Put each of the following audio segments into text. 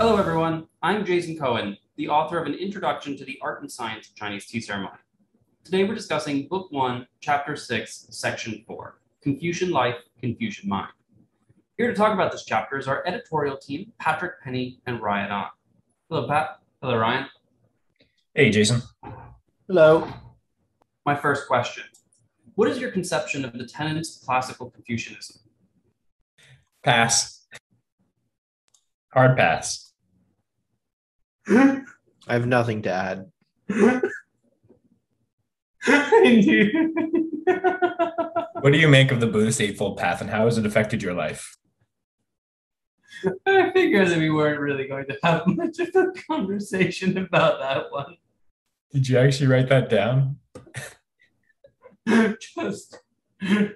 Hello, everyone. I'm Jason Cohen, the author of An Introduction to the Art and Science of Chinese Tea Ceremony. Today, we're discussing Book 1, Chapter 6, Section 4 Confucian Life, Confucian Mind. Here to talk about this chapter is our editorial team, Patrick Penny and Ryan Ahn. Hello, Pat. Hello, Ryan. Hey, Jason. Hello. My first question What is your conception of the tenets of classical Confucianism? Pass. Hard pass. I have nothing to add. What do you make of the Buddhist Eightfold Path and how has it affected your life? I figured that we weren't really going to have much of a conversation about that one. Did you actually write that down? just,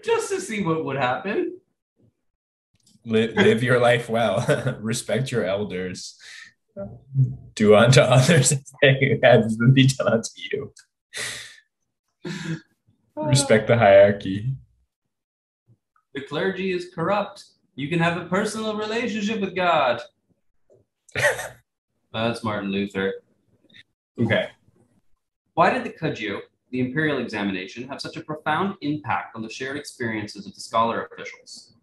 just to see what would happen. Live, live your life well. Respect your elders. Do unto others as they has been done unto you. Uh, Respect the hierarchy. The clergy is corrupt. You can have a personal relationship with God. That's Martin Luther. Okay. Why did the Keju, the imperial examination, have such a profound impact on the shared experiences of the scholar officials?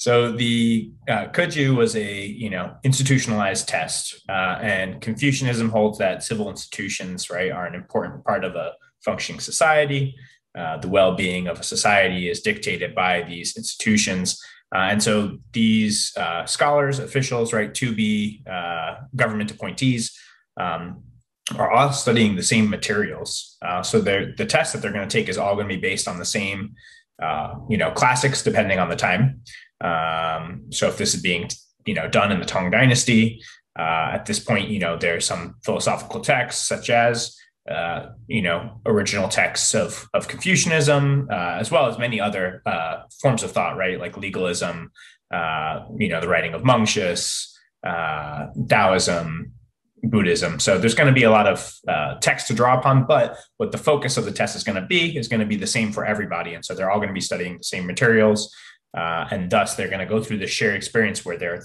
So the uh, Keju was a you know institutionalized test, uh, and Confucianism holds that civil institutions right are an important part of a functioning society. Uh, the well-being of a society is dictated by these institutions, uh, and so these uh, scholars, officials, right, to be uh, government appointees. Um, are all studying the same materials. so the test that they're going to take is all going to be based on the same, you know, classics, depending on the time. Um, so if this is being, you know, done in the Tang Dynasty, uh, at this point, you know, there's some philosophical texts such as, uh, you know, original texts of of Confucianism, uh, as well as many other uh, forms of thought, right? Like legalism, uh, you know, the writing of Mencius, uh, Taoism, Buddhism. So there's going to be a lot of uh, text to draw upon, but what the focus of the test is going to be is going to be the same for everybody. And so they're all going to be studying the same materials. Uh, and thus they're going to go through this shared experience where their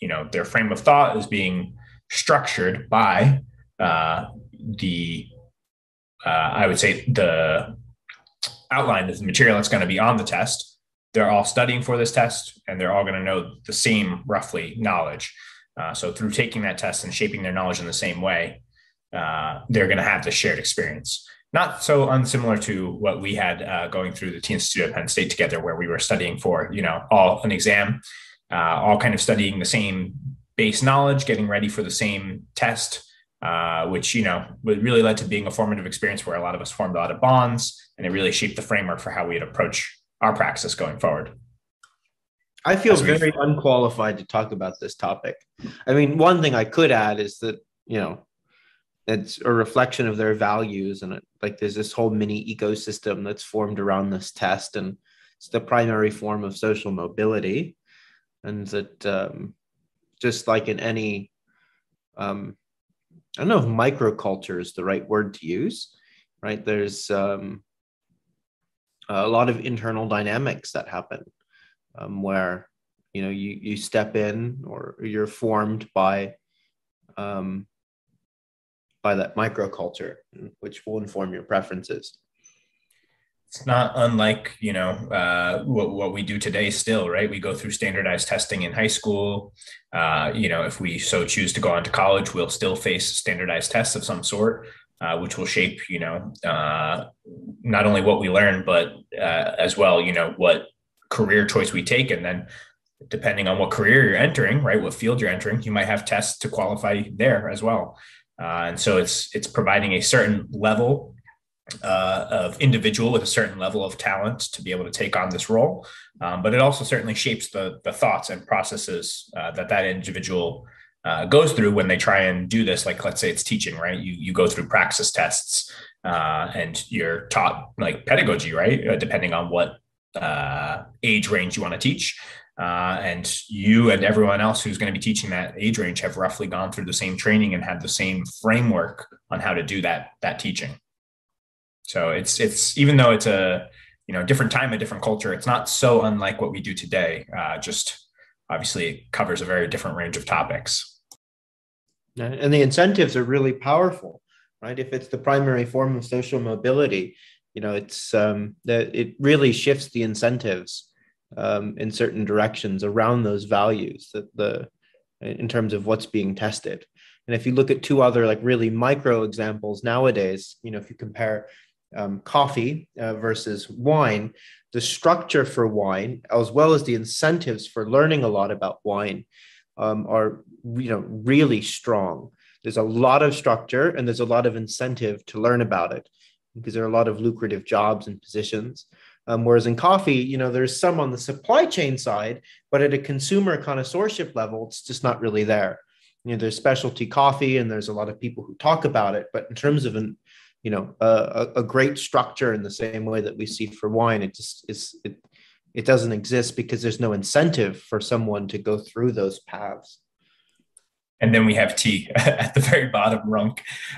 you know their frame of thought is being structured by uh, the uh, i would say the outline of the material that's going to be on the test. They're all studying for this test and they're all going to know the same roughly knowledge. Uh, so through taking that test and shaping their knowledge in the same way uh, they're going to have the shared experience not so unsimilar to what we had uh, going through the Tea Institute at Penn State together, where we were studying for, you know, all an exam, uh, all kind of studying the same base knowledge, getting ready for the same test, uh, which, you know, really led to being a formative experience where a lot of us formed a lot of bonds and it really shaped the framework for how we'd approach our praxis going forward. I feel very unqualified to talk about this topic. I mean, one thing I could add is that, you know, it's a reflection of their values and it, like there's this whole mini ecosystem that's formed around this test and it's the primary form of social mobility. And that um, just like in any um, i don't know if microculture is the right word to use right? There's um, a lot of internal dynamics that happen um, where you know you you step in or you're formed by um, by that microculture, which will inform your preferences. It's not unlike you know uh, what what we do today. Still, right? We go through standardized testing in high school. Uh, you know, if we so choose to go on to college, we'll still face standardized tests of some sort, uh, which will shape you know uh, not only what we learn, but uh, as well you know what career choice we take, and then depending on what career you're entering, right, what field you're entering, you might have tests to qualify there as well. Uh, and so it's it's providing a certain level uh, of individual with a certain level of talent to be able to take on this role. Um, but it also certainly shapes the the thoughts and processes uh, that that individual uh, goes through when they try and do this. Like let's say it's teaching, right? You you go through praxis tests uh, and you're taught like pedagogy, right? Uh, depending on what age range you want to teach. Uh, and you and everyone else who's going to be teaching that age range have roughly gone through the same training and had the same framework on how to do that that teaching. So it's it's even though it's a you know different time, a different culture, it's not so unlike what we do today. Uh, just obviously it covers a very different range of topics. And the incentives are really powerful, right? If it's the primary form of social mobility, you know, it's um, that it really shifts the incentives um, in certain directions around those values that the in terms of what's being tested. And if you look at two other like really micro examples nowadays, you know, if you compare um, coffee uh, versus wine, the structure for wine, as well as the incentives for learning a lot about wine, um, are you know really strong. There's a lot of structure and there's a lot of incentive to learn about it because there are a lot of lucrative jobs and positions. Um, whereas in coffee, you know, there's some on the supply chain side, but at a consumer connoisseurship level, it's just not really there. You know, there's specialty coffee, and there's a lot of people who talk about it, but in terms of an, you know, a, a great structure in the same way that we see for wine, it just is it it doesn't exist because there's no incentive for someone to go through those paths and then we have tea at the very bottom rung,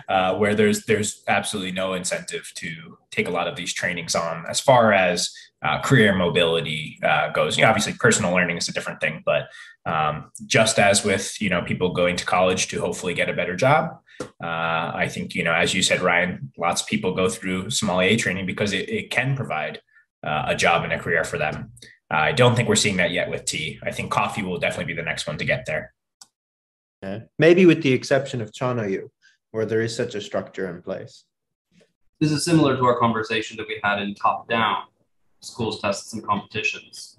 uh, where there's there's absolutely no incentive to take a lot of these trainings on as far as uh, career mobility uh, goes. You know, obviously, personal learning is a different thing, but um, just as with you know people going to college to hopefully get a better job, uh, I think you know as you said, Ryan, lots of people go through sommelier training because it, it can provide uh, a job and a career for them. I don't think we're seeing that yet with tea. I think coffee will definitely be the next one to get there. Yeah. Maybe with the exception of ChaNoYu, where there is such a structure in place. This is similar to our conversation that we had in top down schools, tests, and competitions.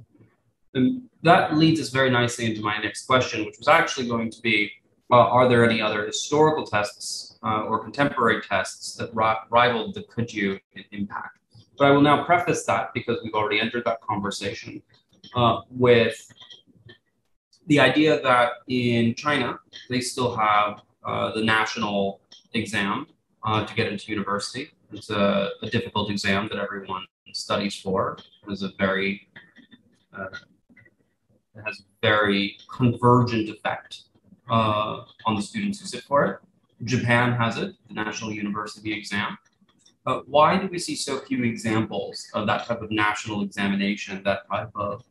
And that leads us very nicely into my next question, which was actually going to be uh, Are there any other historical tests uh, or contemporary tests that ri- rivaled the Keju in impact? But I will now preface that because we've already entered that conversation uh, with the idea that in China, they still have uh, the national exam uh, to get into university. It's a, a, difficult exam that everyone studies for. It has a very uh, it has very convergent effect uh, on the students who sit for it. Japan has it, the national university exam. But why do we see so few examples of that type of national examination, that type of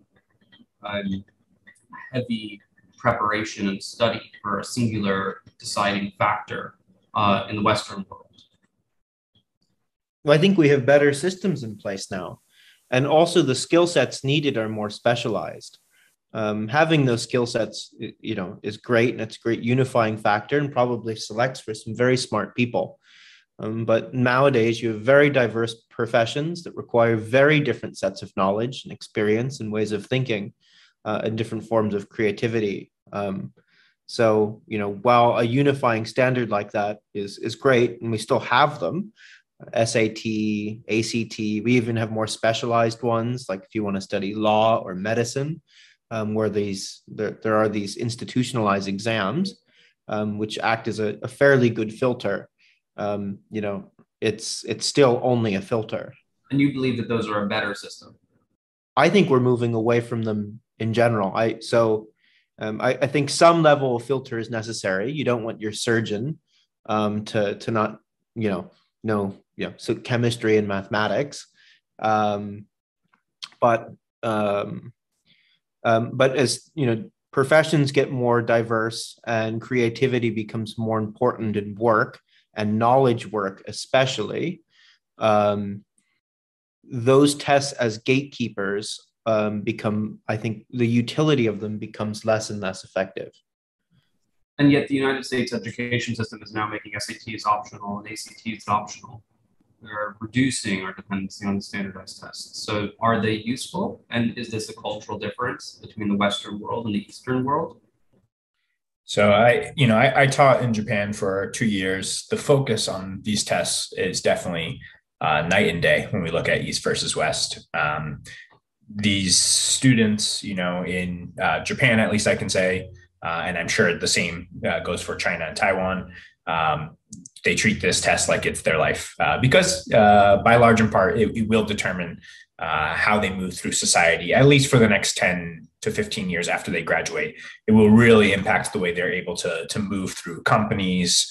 um, heavy preparation and study for a singular deciding factor uh, in the Western world? Well, I think we have better systems in place now. And also, the skill sets needed are more specialized. Um, having those skill sets, you know, is great and it's a great unifying factor and probably selects for some very smart people. Um, but nowadays, you have very diverse professions that require very different sets of knowledge and experience and ways of thinking uh, and different forms of creativity. Um, so, you know, while a unifying standard like that is is great, and we still have them, SAT, ACT, we even have more specialized ones, like if you want to study law or medicine, um, where these there, there are these institutionalized exams, um, which act as a, a fairly good filter. Um, you know, it's it's still only a filter. And you believe that those are a better system? I think we're moving away from them in general. I so um, I, I, think some level of filter is necessary. You don't want your surgeon um, to to not you know know you know so chemistry and mathematics, um, but um, um, but as you know professions get more diverse and creativity becomes more important in work and knowledge work especially um, those tests as gatekeepers um, become, I think, the utility of them becomes less and less effective. And yet, the United States education system is now making SATs optional and ACTs optional. They're reducing our dependency on standardized tests. So, are they useful? And is this a cultural difference between the Western world and the Eastern world? So I, you know, I, I, taught in Japan for two years. The focus on these tests is definitely uh, night and day when we look at East versus West. Um, these students, you know, in uh, Japan, at least I can say, uh, and I'm sure the same uh, goes for China and Taiwan. Um, they treat this test like it's their life uh, because, uh, by large in part, it, it will determine uh, how they move through society, at least for the next 10 to 15 years after they graduate. It will really impact the way they're able to, to move through companies,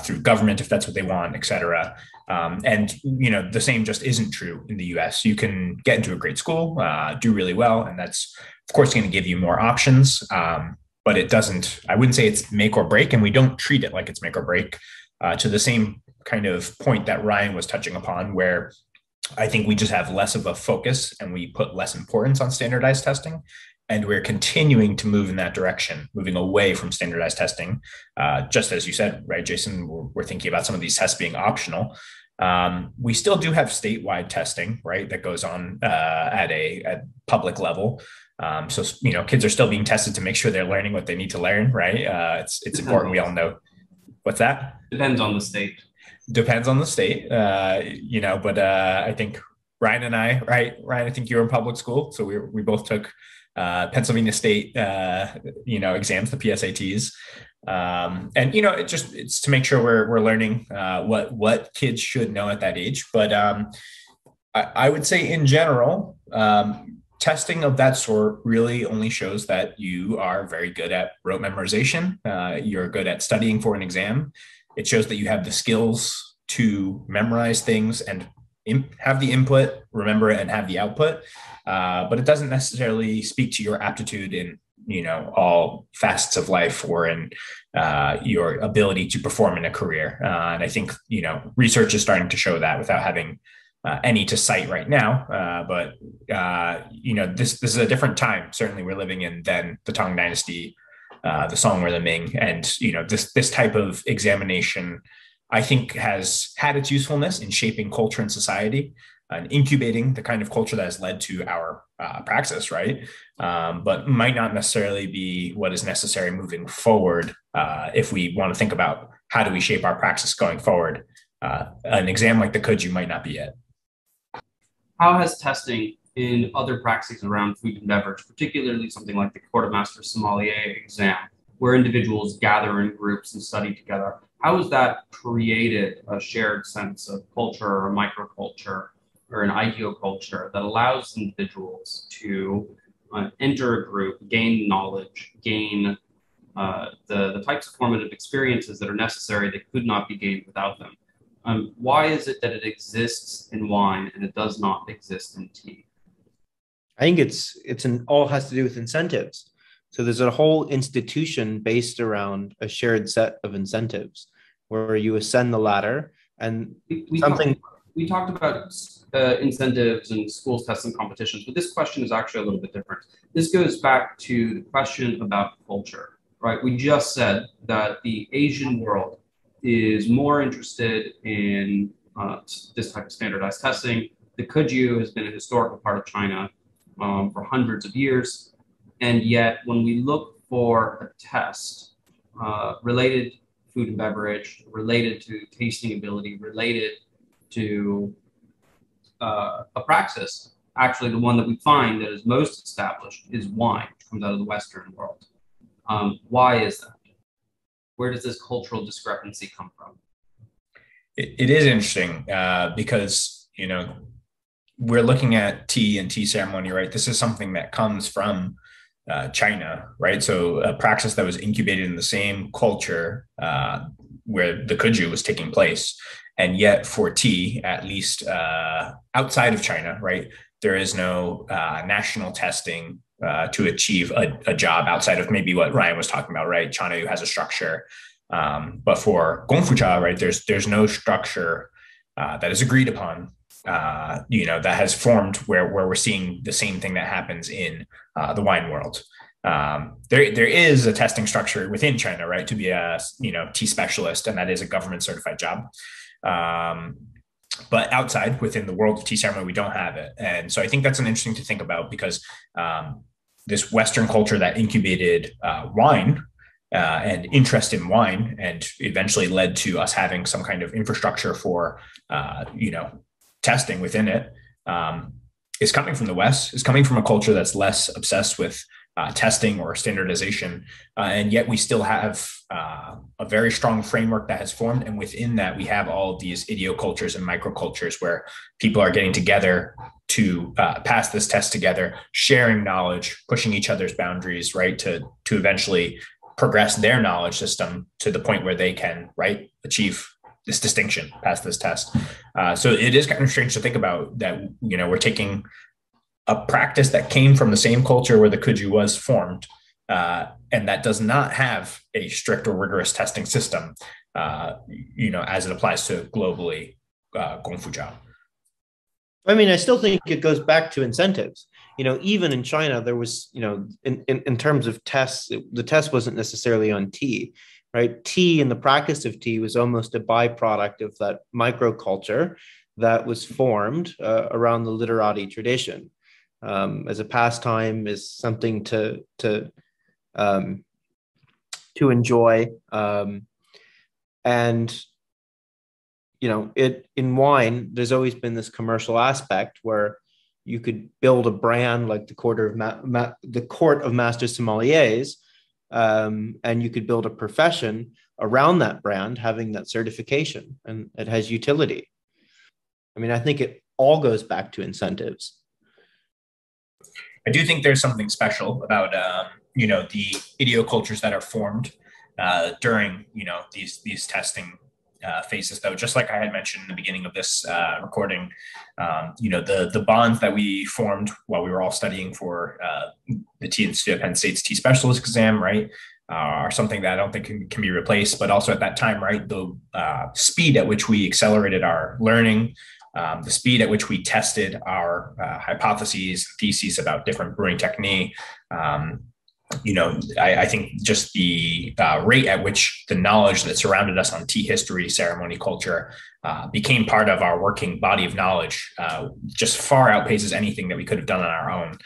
through government, if that's what they want, et cetera. Um, and you know the same just isn't true in the U.S. You can get into a great school, uh, do really well, and that's of course going to give you more options. Um, but it doesn't. I wouldn't say it's make or break, and we don't treat it like it's make or break. Uh, to the same kind of point that Ryan was touching upon, where I think we just have less of a focus and we put less importance on standardized testing. And we're continuing to move in that direction, moving away from standardized testing. Uh, just as you said, right, Jason, we're, we're, thinking about some of these tests being optional. Um, we still do have statewide testing, right, that goes on uh, at a at public level. Um, so you know, kids are still being tested to make sure they're learning what they need to learn, right? Uh, it's it's important. We all know what's that. Depends on the state. Depends on the state, uh, you know. But uh, I think Ryan and I, right, Ryan, I think you were in public school, so we we both took uh, Pennsylvania State, uh, you know, exams, the PSATs, um, and you know, it just it's to make sure we're we're learning uh, what what kids should know at that age. But um, I, I would say in general, um, testing of that sort really only shows that you are very good at rote memorization. Uh, you're good at studying for an exam. It shows that you have the skills to memorize things and have the input, remember and have the output. Uh, but it doesn't necessarily speak to your aptitude in you know all facets of life or in uh, your ability to perform in a career. Uh, and I think you know research is starting to show that without having uh, any to cite right now. Uh, but uh, you know, this this is a different time. Certainly, we're living in than the Tang Dynasty, uh, the Song or the Ming, and you know, this this type of examination, I think, has had its usefulness in shaping culture and society. And incubating the kind of culture that has led to our uh, praxis, right? Um, but might not necessarily be what is necessary moving forward uh, if we want to think about how do we shape our praxis going forward. an exam like the Keju might not be it how has testing in other practices around food and beverage, particularly something like the Court of Master Sommelier exam, where individuals gather in groups and study together, how has that created a shared sense of culture or a microculture or an idioculture that allows individuals to uh, enter a group, gain knowledge, gain uh, the, the types of formative experiences that are necessary that could not be gained without them? Um, why is it that it exists in wine and it does not exist in tea? I think it's it's an all has to do with incentives. So there's a whole institution based around a shared set of incentives where you ascend the ladder and we, we something. Talked, we talked about uh, incentives and schools testing competitions, but this question is actually a little bit different. This goes back to the question about culture, right? We just said that the Asian world is more interested in uh, this type of standardized testing. The Keju has been a historical part of China um, for hundreds of years. And yet, when we look for a test uh, related food and beverage, related to tasting ability, related to uh, a praxis, actually the one that we find that is most established is wine, which comes out of the Western world. Um, why is that? where does this cultural discrepancy come from? it, it is interesting uh, because you know we're looking at tea and tea ceremony, right? This is something that comes from uh, China, right? So a practice that was incubated in the same culture uh, where the keju was taking place, and yet for tea, at least uh, outside of China, right, there is no uh, national testing uh, to achieve a, a, job outside of maybe what Ryan was talking about, right? China has a structure, um, but for Gongfu Cha, right, there's there's no structure uh, that is agreed upon. Uh, you know that has formed where where we're seeing the same thing that happens in uh, the wine world. Um, there there is a testing structure within China, right, to be a you know tea specialist, and that is a government certified job. Um, but outside within the world of tea ceremony, we don't have it, and so I think that's an interesting to think about because um, this Western culture that incubated uh, wine uh, and interest in wine, and eventually led to us having some kind of infrastructure for, uh, you know, testing within it, um, is coming from the West. Is coming from a culture that's less obsessed with uh, testing or standardization. Uh, and yet we still have uh, a very strong framework that has formed. And within that, we have all of these idiocultures and microcultures where people are getting together to uh, pass this test together, sharing knowledge, pushing each other's boundaries, right, to, to eventually progress their knowledge system to the point where they can, right, achieve this distinction, pass this test. Uh, so it is kind of strange to think about that, you know, we're taking a practice that came from the same culture where the keju was formed uh, and that does not have a strict or rigorous testing system, uh, you know, as it applies to globally uh, Gongfu I mean, I still think it goes back to incentives. You know, even in China, there was, you know, in, in, in terms of tests, the test wasn't necessarily on tea, right? Tea and the practice of tea was almost a byproduct of that microculture that was formed uh, around the literati tradition um, as a pastime, is something to to um, to enjoy, um, and you know, it in wine. There's always been this commercial aspect where you could build a brand like the court of Ma- Ma- the court of master sommeliers, um, and you could build a profession around that brand having that certification, and it has utility. I mean, I think it all goes back to incentives. I do think there's something special about um, you know the idiocultures that are formed uh, during you know these these testing uh, phases though. Just like i had mentioned in the beginning of this uh, recording um, you know the the bonds that we formed while we were all studying for uh, the tea institute of penn state's tea specialist exam right are something that i don't think can, can, be replaced. But also at that time right the uh, speed at which we accelerated our learning um, the speed at which we tested our uh, hypotheses, theses about different brewing technique. Um, you know, I, I, think just the uh, rate at which the knowledge that surrounded us on tea history, ceremony, culture uh, became part of our working body of knowledge uh, just far outpaces anything that we could have done on our own.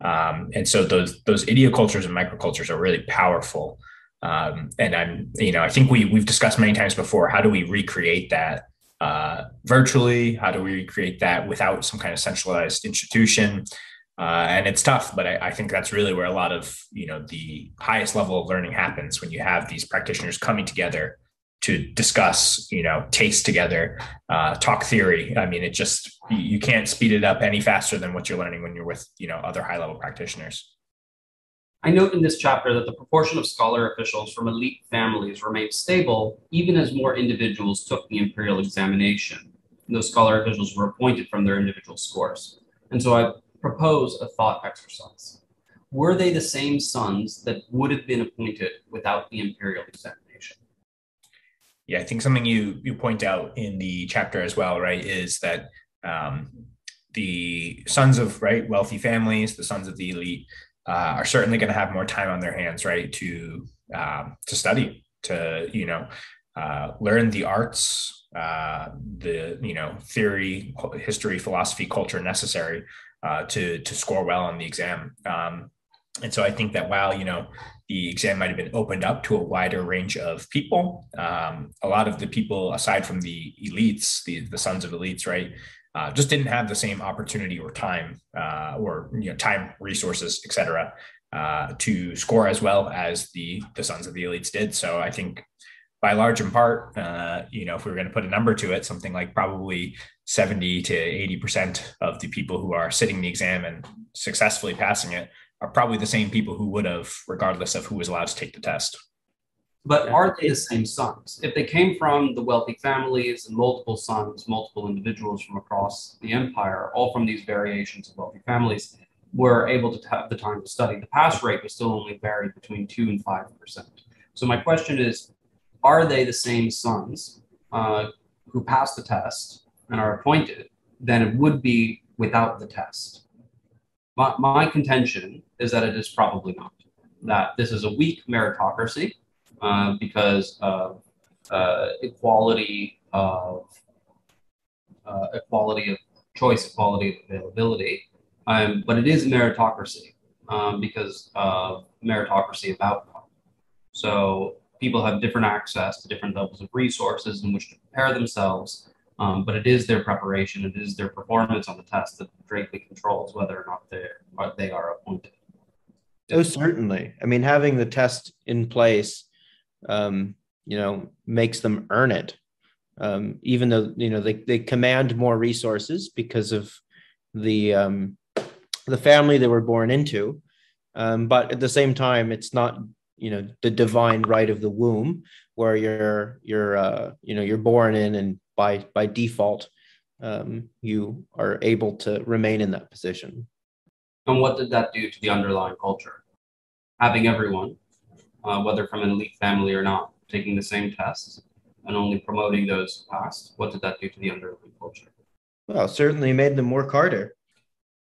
Um, and so those those idiocultures and microcultures are really powerful. Um, and I'm, you know, I think we we've discussed many times before. How do we recreate that uh, virtually? How do we create that without some kind of centralized institution? Uh, and it's tough, but I, I, think that's really where a lot of you know the highest level of learning happens when you have these practitioners coming together to discuss, you know, taste together, uh, talk theory. I mean, it just you can't speed it up any faster than what you're learning when you're with you know other high level practitioners. I note in this chapter that the proportion of scholar officials from elite families remained stable even as more individuals took the imperial examination. Those scholar officials were appointed from their individual scores. And so I propose a thought exercise. Were they the same sons that would have been appointed without the imperial examination? Yeah, I think something you you point out in the chapter as well, right, is that um, the sons of right wealthy families, the sons of the elite, uh, are certainly going to have more time on their hands, right, to um, to study, to you know, uh, learn the arts, uh, the you know, theory, history, philosophy, culture necessary uh, to to score well on the exam. Um, and so I think that while you know the exam might have been opened up to a wider range of people, um, a lot of the people aside from the elites, the the sons of elites, right, uh, just didn't have the same opportunity or time uh, or you know time resources et cetera uh, to score as well as the the sons of the elites did. So i think by large in part uh, you know if we were going to put a number to it something like probably 70 to 80 percent of the people who are sitting the exam and successfully passing it are probably the same people who would have regardless of who was allowed to take the test but are they the same sons? If they came from the wealthy families and multiple sons, multiple individuals from across the empire, all from these variations of wealthy families, were able to have the time to study, the pass rate was still only varied between two and five percent. So my question is, are they the same sons uh, who pass the test and are appointed than it would be without the test? My, my contention is that it is probably not. That this is a weak meritocracy uh, because of uh, equality of uh, equality of choice, equality of availability. Um, but it is meritocracy um, because of meritocracy of outcome. So people have different access to different levels of resources in which to prepare themselves. Um, but it is their preparation, it is their performance on the test that directly controls whether or not they they are appointed. Oh, certainly. I mean, having the test in place um, you know, makes them earn it. Um, even though you know they, they command more resources because of the um, the family they were born into, um, but at the same time, it's not you know the divine right of the womb where you're you're uh, you know you're born in and by by default um, you are able to remain in that position. And what did that do to the underlying culture? having everyone, uh, whether from an elite family or not, taking the same tests and only promoting those who passed, what did that do to the underlying culture? Well, certainly made them work harder.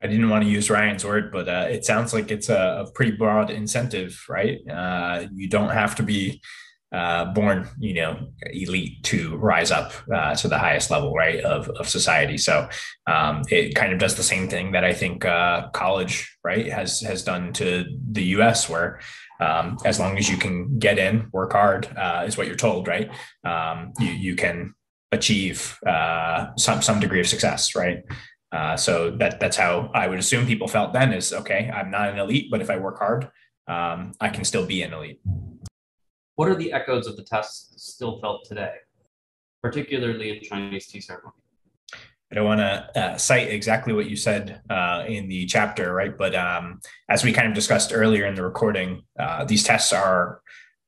I didn't want to use Ryan's word, but uh, it sounds like it's a, a pretty broad incentive, right? Uh, you don't have to be uh, born, you know, elite to rise up uh, to the highest level, right, of, of society. So um, it kind of does the same thing that I think uh, college, right, has has done to the U.S., where um, as long as you can get in, work hard, uh, is what you're told, right? Um, you you can achieve uh, some some degree of success, right? Uh, so that that's how I would assume people felt then. Is okay, I'm not an elite, but if I work hard, um, I can still be an elite. What are the echoes of the tests still felt today, particularly in Chinese tea ceremony? I don't want to uh, cite exactly what you said uh, in the chapter, right? But um, as we kind of discussed earlier in the recording, uh, these tests are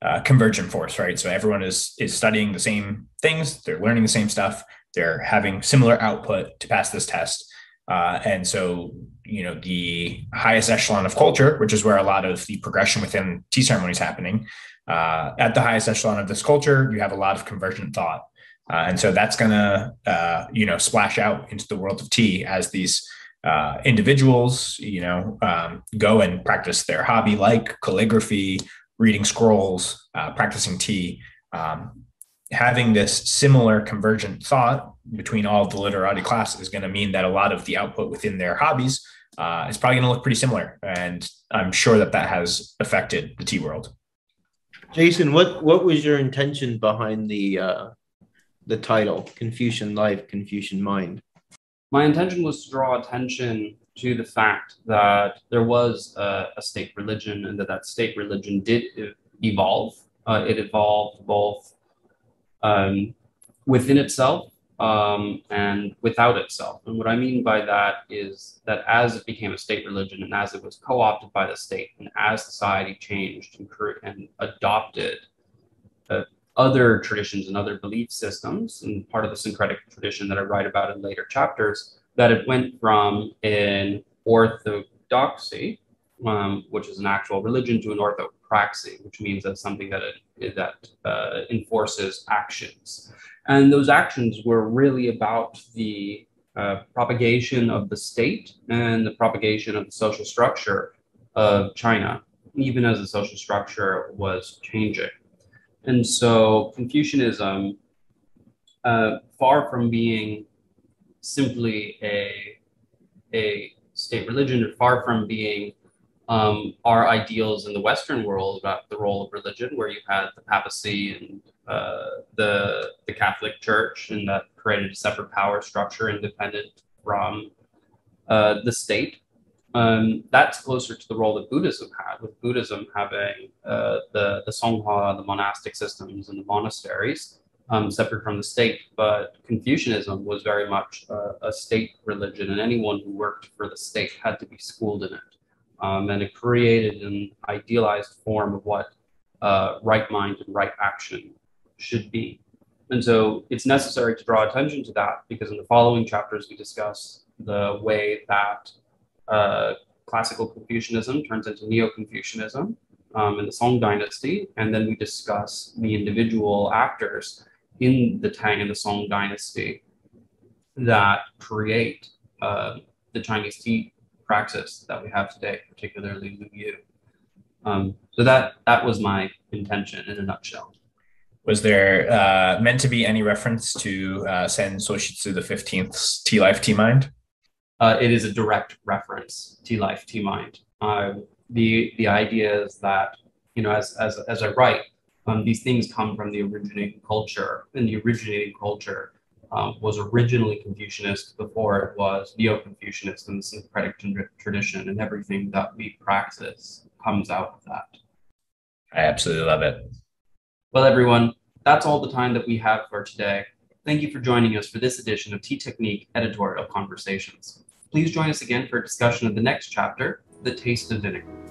uh, convergent force, right? So everyone is is studying the same things, they're learning the same stuff, they're having similar output to pass this test, uh, and so you know the highest echelon of culture, which is where a lot of the progression within tea ceremony is happening. Uh, at the highest echelon of this culture, you have a lot of convergent thought, uh, and so that's going to uh, you know splash out into the world of tea as these uh, individuals you know um, go and practice their hobby like calligraphy reading scrolls, uh, practicing tea, um, having this similar convergent thought between all the literati classes is going to mean that a lot of the output within their hobbies uh, is probably going to look pretty similar. And I'm sure that that has affected the tea world. Jason, what, what was your intention behind the, uh, the title, Confucian Life, Confucian Mind? My intention was to draw attention to the fact that there was a, a state religion and that that state religion did evolve. Uh, it evolved both um, within itself um, and without itself. And what I mean by that is that as it became a state religion and as it was co opted by the state and as society changed and, and adopted uh, other traditions and other belief systems, and part of the syncretic tradition that I write about in later chapters, that it went from an orthodoxy, um, which is an actual religion, to an orthopraxy, which means that something that it, that uh, enforces actions. And those actions were really about the uh, propagation of the state and the propagation of the social structure of China, even as the social structure was changing. And so Confucianism, uh, far from being simply a, a state religion, far from being um, our ideals in the Western world about the role of religion, where you had the papacy and uh, the the Catholic Church, and that created a separate power structure independent from uh, the state. Um, that's closer to the role that Buddhism had, with Buddhism having uh, the the Sangha, the monastic systems, and the monasteries, um, separate from the state. But Confucianism was very much a, a, state religion, and anyone who worked for the state had to be schooled in it. Um, and it created an idealized form of what uh, right mind and right action should be. And so it's necessary to draw attention to that because in the following chapters, we discuss the way that uh, classical Confucianism turns into Neo Confucianism um, in the Song Dynasty. And then we discuss the individual actors in the Tang and the Song dynasty that create uh, the Chinese tea praxis that we have today, particularly Lu Yu. Um, so that that was my intention in a nutshell. Was there uh, meant to be any reference to uh, Sen Soshitsu the 15th's Tea Life, Tea Mind? Uh, it is a direct reference, Tea Life, Tea Mind. Uh, the the idea is that you know as as as I write, um, these things come from the originating culture, and the originating culture um, was originally Confucianist before it was Neo-Confucianist in the Syncretic tradition, and everything that we practice comes out of that. I absolutely love it. Well, everyone, that's all the time that we have for today. Thank you for joining us for this edition of Tea Technique Editorial Conversations. Please join us again for a discussion of the next chapter, The Taste of Vinegar.